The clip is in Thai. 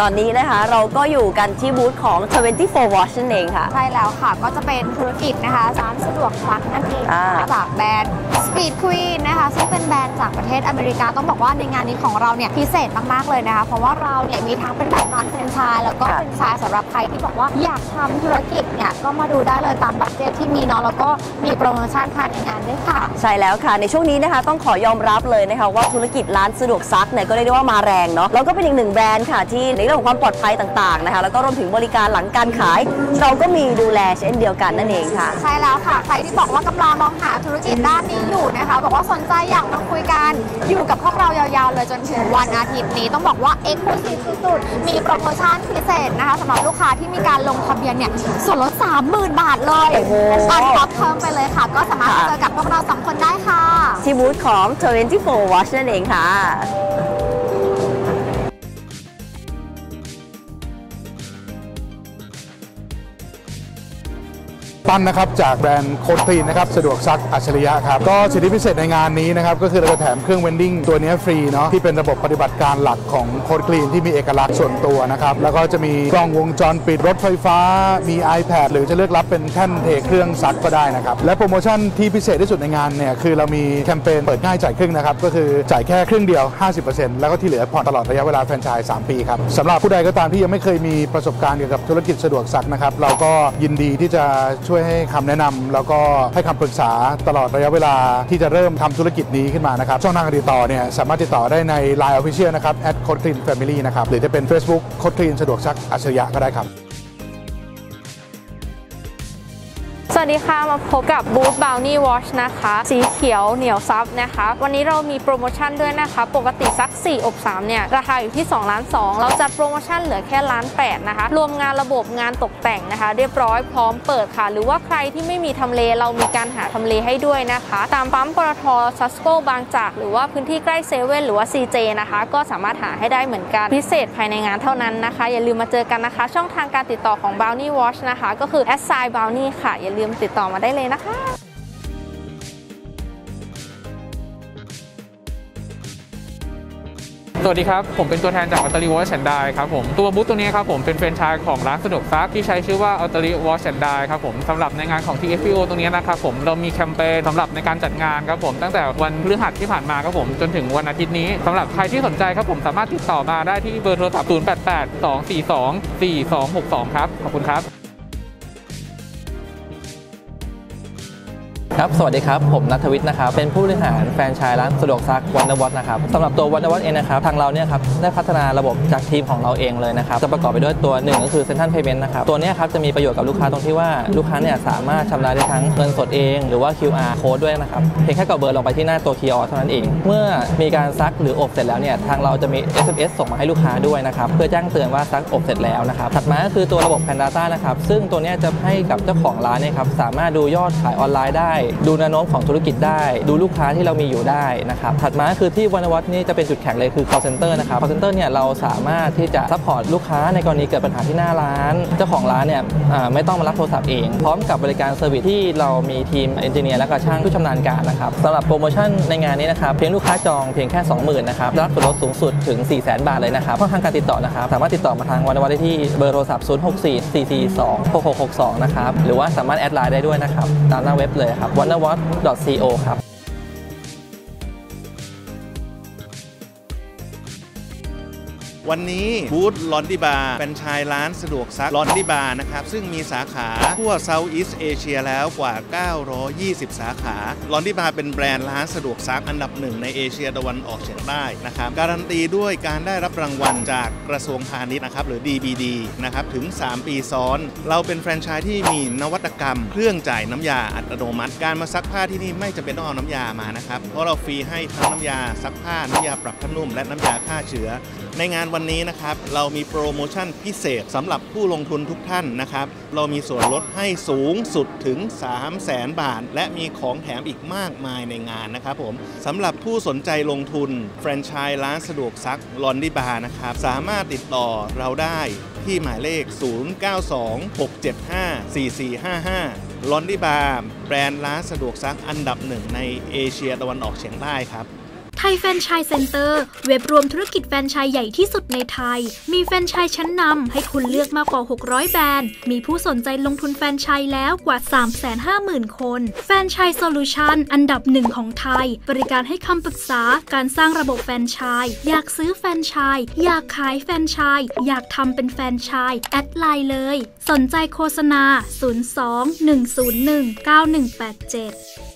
ตอนนี้นะคะเราก็อยู่กันที่บูธของ 24 Wash นั่นเองค่ะ ใช่แล้วค่ะก็จะเป็นธุรกิจนะคะร้านสะดวกซักนั่นเองอ่า จากแบรนด์ Speed Queen นะคะซึ่งเป็นแบรนด์จากประเทศอเมริกาต้องบอกว่าในงานนี้ของเราเนี่ยพิเศษมากๆเลยนะคะ เพราะว่าเราเนี่ยมีทั้งเป็นแบบ non-franchise แล้วก็ค่ะ เป็นไชส์สำหรับใครที่บอกว่าอยากทำธุรกิจเนี่ยก็มาดูได้เลยตาม budget ที่มีเนาะแล้วก็มีโปรโมชั่นภายในงานด้วยค่ะ ใช่แล้วค่ะ ในช่วงนี้นะคะต้องขอยอมรับเลยนะคะว่าธุรกิจร้านสะดวกซักเนี่ยก็เรียกได้ว่ามาแรงเนาะแล้วก็เป็นอีกหนึ่งแบรนด์ค่ะที่ในเรื่องของความปลอดภัยต่างๆนะคะแล้วก็รวมถึงบริการหลังการขาย เราก็มีดูแลเช่นเดียวกันนั่นเองค่ะ ใช่แล้วค่ะ ใครที่บอกว่ากำลังมองหาธุรกิจด้านนี้อยู่นะคะ บอกว่าสนใจอยากมาคุยกัน อยู่กับพวกเรายาวๆ เลยจนถึงวันอาทิตย์นี้ต้องบอกว่า exclusive สุดๆมีโปรโมชั่นพิเศษนะคะสำหรับลูกค้าที่มีการลงทะเบียนเนี่ยส่วนลด 30,000 บาทเลยโอ้โห on top เพิ่มไปเลยค่ะ ก็สามารถค่ะเจอกับพวกเราสองคนได้ค่ะ ที่บูธของ 24 Wash นั่นเองค่ะ ปั้นนะครับจากแบรนด์ Code Clean นะครับสะดวกซักอัจฉริยะครับก็สิทธิพิเศษในงานนี้นะครับก็คือเราจะแถมเครื่อง vending ตัวนี้ฟรีเนาะที่เป็นระบบปฏิบัติการหลักของ Code Clean ที่มีเอกลักษณ์ส่วนตัวนะครับแล้วก็จะมีกล้องวงจรปิดรถไฟฟ้ามี iPad หรือจะเลือกรับเป็นแท่นเทเครื่องซักก็ได้นะครับและโปรโมชั่นที่พิเศษที่สุดในงานเนี่ยคือเรามีแคมเปญเปิดง่ายจ่ายครึ่งนะครับก็คือจ่ายแค่ครึ่งเดียว 50%แล้วก็ที่เหลือผ่อนตลอดระยะเวลาแฟรนไชส์3ปีครับสำหรับผู้ใดก็ตามที่ยังไม่เคยมีประสบการณ์เกี่ยวกับธุรกิจสะดวกซักนะครับเราก็ยินดีที่จะช่วยให้คำแนะนำแล้วก็ให้คำปรึกษาตลอดระยะเวลาที่จะเริ่มทำธุรกิจนี้ขึ้นมานะครับ ช่องทางการติดต่อเนี่ยสามารถติดต่อได้ใน Line Official นะครับ c o d e c l e a n Family นะครับ หรือจะเป็น Facebook c o d e c l e a n สะดวกซักอัจฉริยะก็ได้ครับ วัสดีค่ะ มาพบกับบูธ Brownie Watch นะคะ สีเขียวเหนียวซับนะคะ วันนี้เรามีโปรโมชั่นด้วยนะคะ ปกติซัก 4 อบ 3 เนี่ย ราคาอยู่ที่2ล้าน2เราจัดโปรโมชั่นเหลือแค่ล้าน8นะคะ รวมงานระบบงานตกแต่งนะคะ เรียบร้อยพร้อมเปิดค่ะ หรือว่าใครที่ไม่มีทำเลเรามีการหาทำเลให้ด้วยนะคะ ตามปั๊มปตทซัสโกบางจาก หรือว่าพื้นที่ใกล้เซเว่นหรือว่า CJ นะคะ ก็สามารถหาให้ได้เหมือนกันพิเศษภายในงานเท่านั้นนะคะอย่าลืมมาเจอกันนะคะ ช่องทางการติดต่อของ Brownie Wash นะคะก็คือ a s s i g n b o w n ค่ะอย่าลืมติดต่อมาได้เลยนะคะสวัสดีครับ ผมเป็นตัวแทนจาก Otteri Wash & Dry ครับผมตัวบูธตัวนี้ครับผมเป็นแฟรนไชส์ของร้านสะดวกซักที่ใช้ชื่อว่า Otteri Wash & Dry ครับผมสำหรับในงานของ TFBO ตรงนี้นะครับผมเรามีแคมเปญสำหรับในการจัดงานครับผมตั้งแต่วันพฤหัสที่ผ่านมาครับผมจนถึงวันอาทิตย์นี้สำหรับใครที่สนใจครับผมสามารถติดต่อมาได้ที่เบอร์โทรศัพท์ 088 242 4262 ครับขอบคุณครับ ครับ สวัสดีครับ ผมนัทวิทย์นะครับ เป็นผู้บริหารแฟรนไชส์ร้านสะดวกซักวันนวัตนะครับสำหรับตัววันนวัตเองนะครับ ทางเราเนี่ยครับได้พัฒนาระบบจากทีมของเราเองเลยนะครับ จะประกอบไปด้วยตัวหนึ่งก็คือเซ็นทรัลเพย์เมนต์นะครับ ตัวนี้ครับจะมีประโยชน์กับลูกค้าตรงที่ว่าลูกค้าเนี่ยสามารถชำระได้ทั้งเงินสดเอง หรือว่า QR code ด้วยนะครับ เพียงแค่กดเบอร์ลงไปที่หน้าตัว QR เท่านั้นเอง เมื่อมีการซักหรืออบเสร็จแล้วเนี่ย ทางเราจะมี SMS ส่งมาให้ลูกค้าด้วยนะครับ เพื่อแจ้งเตือนว่าซักอบเสร็จแล้วนะครับถัดมาก็คือตัวระบบ Pan Data นะครับซึ่งตัวนี้จะให้กับเจ้าของร้านเนี่ยครับสามารถดูยอดขายออนไลน์ได้ดูแนวโน้มของธุรกิจได้ ดูลูกค้าที่เรามีอยู่ได้นะครับถัดมาคือที่วนาวัฒน์นี่จะเป็นจุดแข็งเลยคือ call center นะครับ call center เนี่ยเราสามารถที่จะ support ลูกค้าในกรณีเกิดปัญหาที่หน้าร้าน เจ้าของร้านเนี่ยไม่ต้องมารับโทรศัพท์เอง พร้อมกับบริการ service ที่เรามีทีม engineer และก็ช่างผู้ชำนาญการนะครับสำหรับโปรโมชั่นในงานนี้นะครับเพียงลูกค้าจองเพียงแค่ 20,000นะครับรับส่วนลดสูงสุดถึง 400,000 บาทเลยนะครับช่องทางการติดต่อนะครับสามารถติดต่อมาทางวนาวัฒน์ได้ที่เบอร์โทรศัพท์ 064 442 6662 นะครับหรือว่าสามารถแอดไลน์ได้ด้วยนะครับตามหน้าเว็บเลยครับ w a n a w a t co ครับ วันนี้บูธ LaundryBar เป็นแฟรนไชส์ร้านสะดวกซัก LaundryBar นะครับ ซึ่งมีสาขาทั่ว Southeast Asia แล้วกว่า 920 สาขา LaundryBar เป็นแบรนด์ร้านสะดวกซักอันดับหนึ่งในเอเชียตะวันออกเฉียงใต้นะครับการันตีด้วยการได้รับรางวัลจากกระทรวงพาณิชย์นะครับหรือ DBD นะครับถึง 3 ปีซ้อน เราเป็นแฟรนไชส์ที่มีนวัตกรรม เครื่องจ่ายน้ำยาอัตโนมัติ การมาซักผ้าที่นี่ไม่จำเป็นต้องเอาน้ำยามานะครับเพราะเราฟรีให้ทั้งน้ำยาซักผ้าน้ำยาปรับผ้านุ่มและน้ำยาฆ่าเชื้อ ในงานวันันี้นะครับเรามีโปรโมชั่นพิเศษสำหรับผู้ลงทุนทุกท่านนะครับ เรามีส่วนลดให้สูงสุดถึง 3 0 0แสนบาท และมีของแถมอีกมากมายในงานนะครับผมสำหรับผู้สนใจลงทุน แฟรนไชส์ร้านสะดวกซัก LaundryBar นะครับ สามารถติดต่อเราได้ที่หมายเลข 0926754455 LaundryBar แบรนด์ร้านสะดวกซักอันดับหนึ่งในเอเชียตะวันออกเฉียงใต้ครับ ไทยแฟรนไชส์เซ็นเตอร์ เว็บรวมธุรกิจแฟรนไชส์ใหญ่ที่สุดในไทย มีแฟรนไชส์ชั้นนำให้คุณเลือกมากกว่า 600 แบรนด์ มีผู้สนใจลงทุนแฟรนไชส์แล้วกว่า 350,000 คน แฟรนไชส์ solution อันดับหนึ่งของไทย บริการให้คำปรึกษาการสร้างระบบแฟรนไชส์อยากซื้อแฟรนไชส์อยากขายแฟรนไชส์อยากทำเป็นแฟนชส์แอดไลน์เลย สนใจโฆษณา 02 101 9187